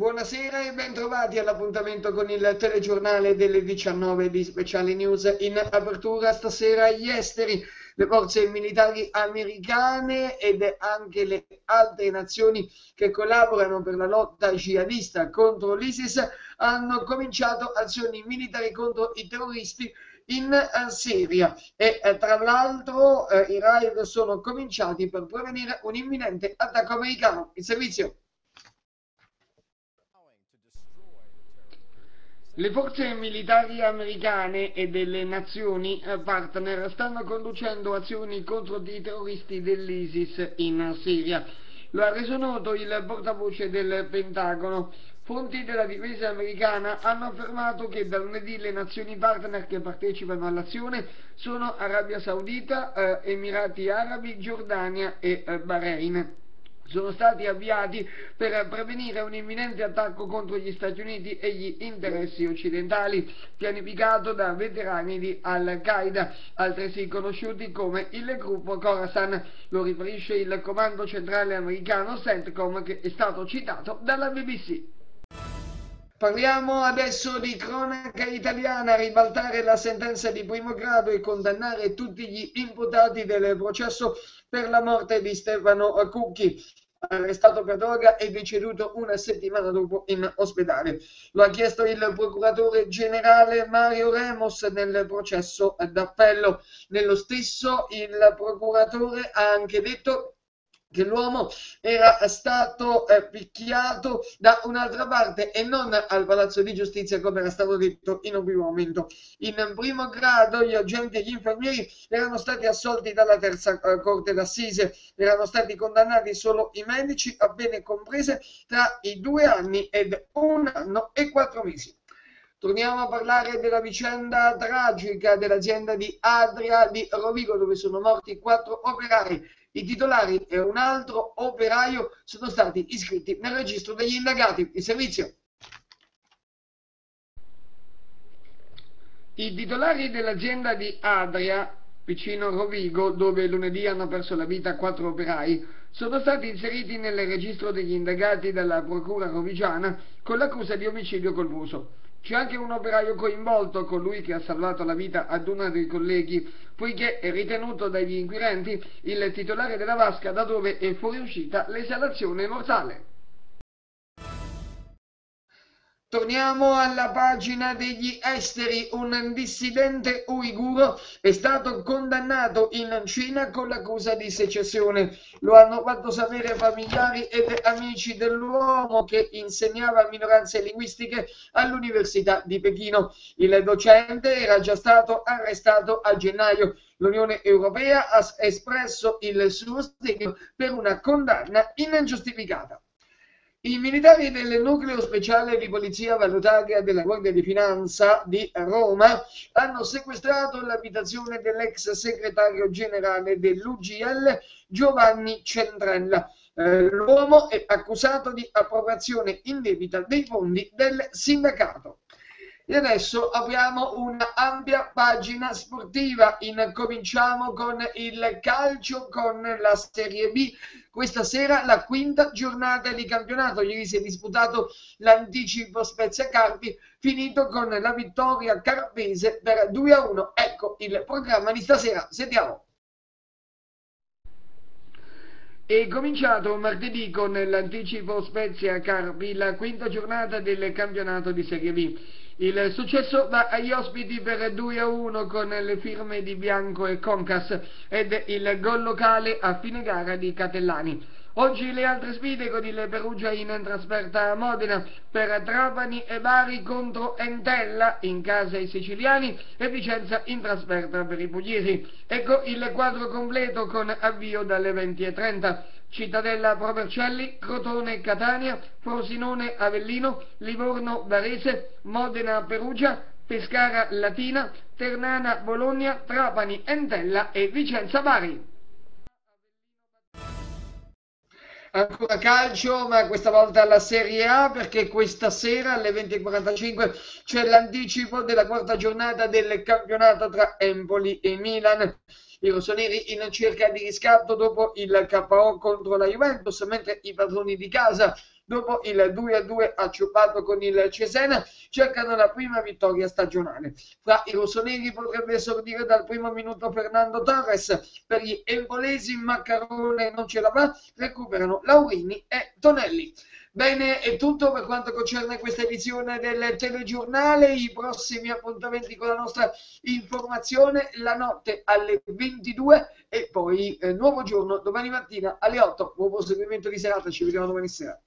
Buonasera e bentrovati all'appuntamento con il telegiornale delle 19 di Speciale News. In apertura stasera gli esteri, le forze militari americane ed anche le altre nazioni che collaborano per la lotta jihadista contro l'ISIS hanno cominciato azioni militari contro i terroristi in uh, Siria e uh, tra l'altro uh, i raid sono cominciati per prevenire un imminente attacco americano. Il servizio. Le forze militari americane e delle nazioni eh, partner stanno conducendo azioni contro i terroristi dell'ISIS in Siria. Lo ha reso noto il portavoce del Pentagono. Fonti della difesa americana hanno affermato che da lunedì le nazioni partner che partecipano all'azione sono Arabia Saudita, eh, Emirati Arabi, Giordania e eh, Bahrain sono stati avviati per prevenire un imminente attacco contro gli Stati Uniti e gli interessi occidentali, pianificato da veterani di Al-Qaeda, altresì conosciuti come il gruppo Khorasan. Lo riferisce il comando centrale americano CENTCOM che è stato citato dalla BBC. Parliamo adesso di cronaca italiana, ribaltare la sentenza di primo grado e condannare tutti gli imputati del processo per la morte di Stefano Cucchi, arrestato per droga e deceduto una settimana dopo in ospedale. Lo ha chiesto il procuratore generale Mario Remos nel processo d'appello. Nello stesso il procuratore ha anche detto che l'uomo era stato eh, picchiato da un'altra parte e non al Palazzo di Giustizia come era stato detto in un primo momento. In primo grado gli agenti e gli infermieri erano stati assolti dalla terza eh, corte d'assise, erano stati condannati solo i medici a pene comprese tra i due anni ed un anno e quattro mesi. Torniamo a parlare della vicenda tragica dell'azienda di Adria di Rovigo dove sono morti quattro operai i titolari e un altro operaio sono stati iscritti nel registro degli indagati. Il servizio. I titolari dell'azienda di Adria, vicino Rovigo, dove lunedì hanno perso la vita quattro operai, sono stati inseriti nel registro degli indagati dalla Procura rovigiana con l'accusa di omicidio colposo. C'è anche un operaio coinvolto, colui che ha salvato la vita ad uno dei colleghi, poiché è ritenuto dagli inquirenti il titolare della vasca da dove è fuoriuscita l'esalazione mortale. Torniamo alla pagina degli esteri. Un dissidente uiguro è stato condannato in Cina con l'accusa di secessione. Lo hanno fatto sapere familiari ed amici dell'uomo che insegnava minoranze linguistiche all'Università di Pechino. Il docente era già stato arrestato a gennaio. L'Unione Europea ha espresso il suo sostegno per una condanna ingiustificata. I militari del nucleo speciale di polizia valutaria della Guardia di Finanza di Roma hanno sequestrato l'abitazione dell'ex segretario generale dell'UGL Giovanni Centrella. Eh, l'uomo è accusato di appropriazione indebita dei fondi del sindacato. E adesso apriamo un'ampia pagina sportiva. Incominciamo con il calcio, con la Serie B. Questa sera la quinta giornata di campionato. Ieri si è disputato l'anticipo Spezia Carpi, finito con la vittoria carpese per 2 a 1. Ecco il programma di stasera. Sentiamo. È cominciato martedì con l'anticipo Spezia Carpi, la quinta giornata del campionato di Serie B. Il successo va agli ospiti per 2 a 1 con le firme di Bianco e Concas ed il gol locale a fine gara di Catellani. Oggi le altre sfide con il Perugia in trasferta a Modena per Trapani e Bari contro Entella in casa i siciliani e Vicenza in trasferta per i pugliesi. Ecco il quadro completo con avvio dalle 20.30. Cittadella Provercelli, Crotone Catania, Frosinone Avellino, Livorno Varese, Modena Perugia, Pescara Latina, Ternana Bologna, Trapani Entella e Vicenza Bari. Ancora calcio, ma questa volta alla Serie A perché questa sera alle 20.45 c'è l'anticipo della quarta giornata del campionato tra Empoli e Milan i rossoneri in cerca di riscatto dopo il KO contro la Juventus, mentre i padroni di casa dopo il 2-2 acciuppato con il Cesena, cercano la prima vittoria stagionale. Fra i rossoneri potrebbe esordire dal primo minuto Fernando Torres, per gli embolesi Maccarone non ce la va, recuperano Laurini e Tonelli. Bene, è tutto per quanto concerne questa edizione del telegiornale. I prossimi appuntamenti con la nostra informazione la notte alle 22 e poi eh, nuovo giorno domani mattina alle 8. Buon proseguimento di serata, ci vediamo domani sera.